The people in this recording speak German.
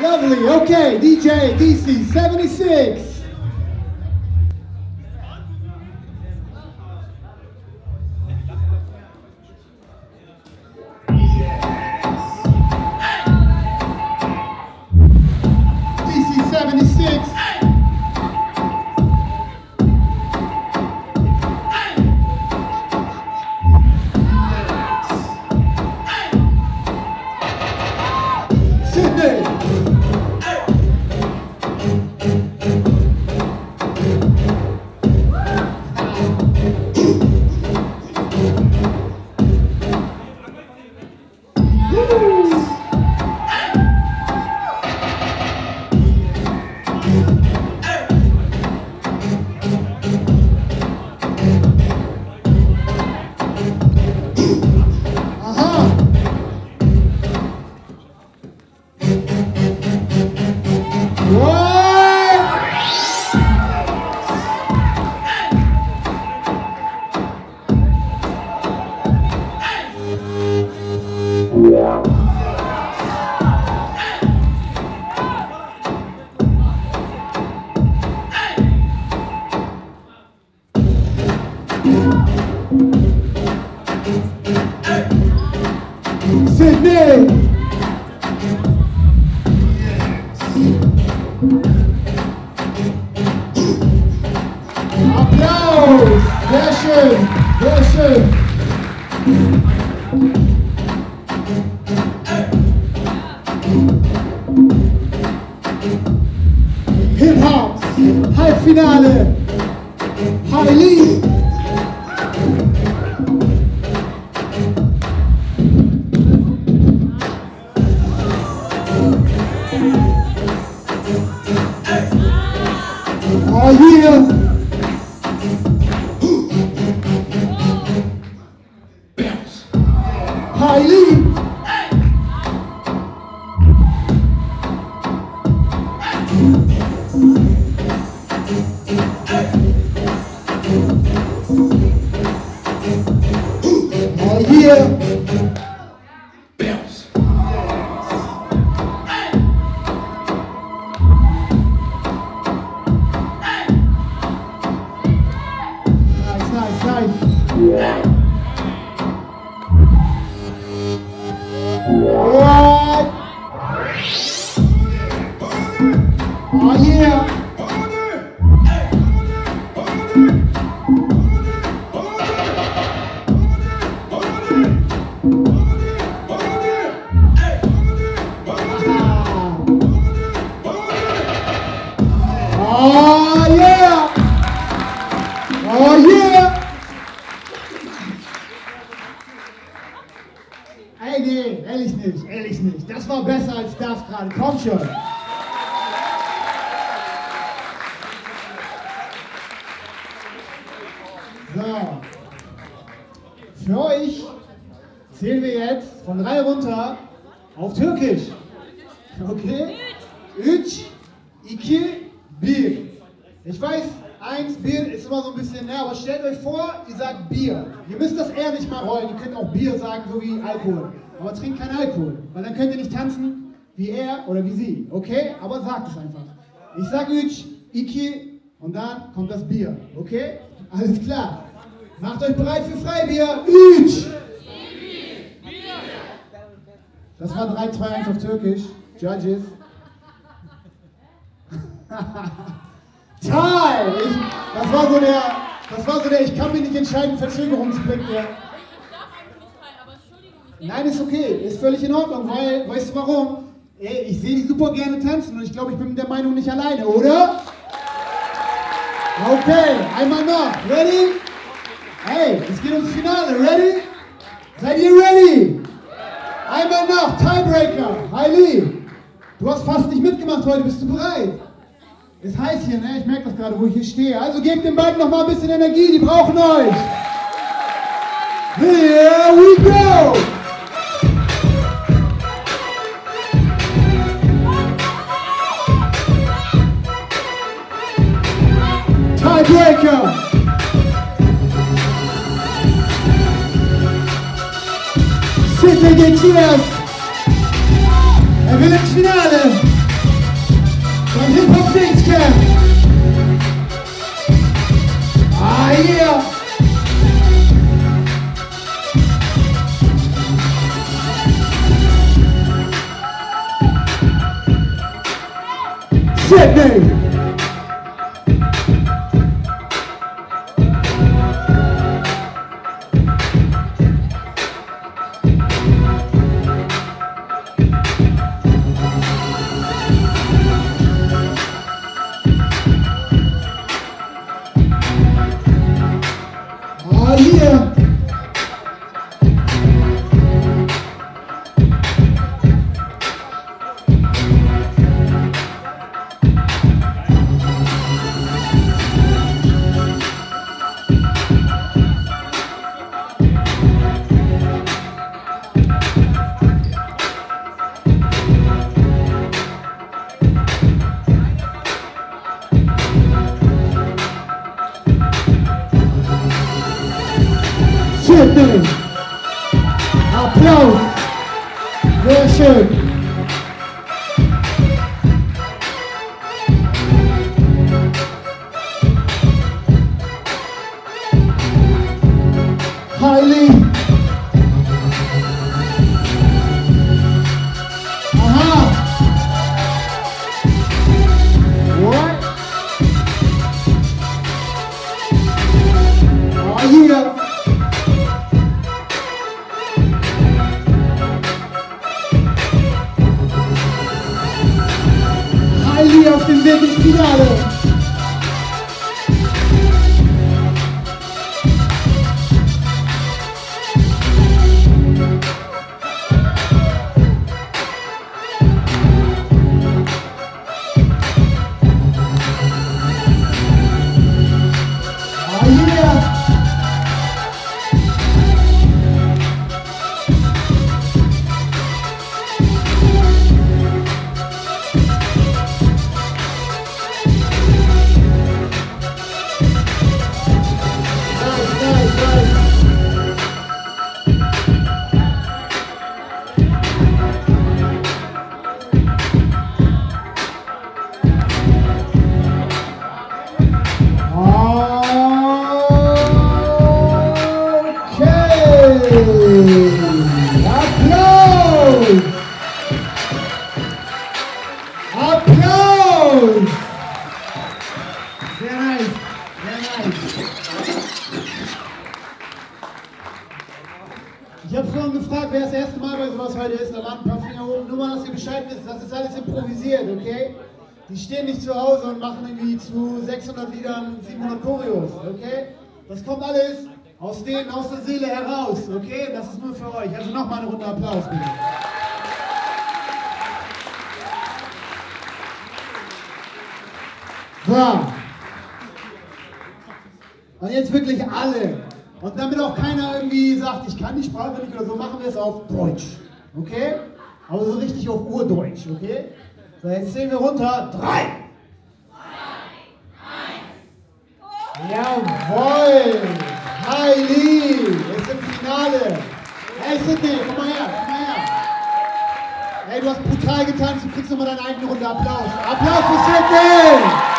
Lovely. Okay, DJ DC 76. DC 76. Sydney. Applaus! Sehr schön, sehr. Oh ehrlich nicht, ehrlich nicht. Das war besser als das gerade. Komm schon. So. Für euch zählen wir jetzt von drei runter auf Türkisch. Okay? Üç, iki, bir. Ich weiß, eins, Bier ist immer so ein bisschen, ja, aber stellt euch vor, ihr sagt Bier. Ihr müsst das eher nicht mal rollen, ihr könnt auch Bier sagen, so wie Alkohol. Aber trinkt keinen Alkohol, weil dann könnt ihr nicht tanzen wie er oder wie sie. Okay? Aber sagt es einfach. Ich sag Üç, iki und dann kommt das Bier. Okay? Alles klar. Macht euch bereit für Freibier. Üç. Das war 3, 2, 1 auf Türkisch. Judges. Ich, das war so der, das war so der, ich kann mich nicht entscheiden, Verzögerungsblick. Der, Nein, ist okay, ist völlig in Ordnung, weil, weißt du warum? Ey, ich sehe die super gerne tanzen und ich glaube, ich bin mit der Meinung nicht alleine, oder? Okay, einmal noch. Ready? Hey, es geht ums Finale. Ready? Seid ihr ready? Einmal noch, Tiebreaker. Heili, du hast fast nicht mitgemacht heute, bist du bereit? Ist heiß hier, ne? Ich merke das gerade, wo ich hier stehe. Also gebt den beiden noch mal ein bisschen Energie, die brauchen euch. Here we go! Matthias. Er will ins Finale. Beim Hip-Hop ah, Sydney. Applaus. Schön. Bescheid wisst, das ist alles improvisiert, okay? Die stehen nicht zu Hause und machen irgendwie zu 600 Liedern 700 Choreos, okay? Das kommt alles aus denen, aus der Seele heraus, okay? Das ist nur für euch. Also nochmal eine Runde Applaus, bitte. So. Und jetzt wirklich alle. Und damit auch keiner irgendwie sagt, ich kann die Sprache nicht oder so, machen wir es auf Deutsch. Okay? Aber so richtig auf Urdeutsch, okay? So, jetzt zählen wir runter. Drei. Jawohl! Heili! Ist im Finale! Hey Sydney, komm mal her, komm mal her! Hey, du hast brutal getanzt, du kriegst nochmal deine eigene Runde Applaus. Applaus für Sydney!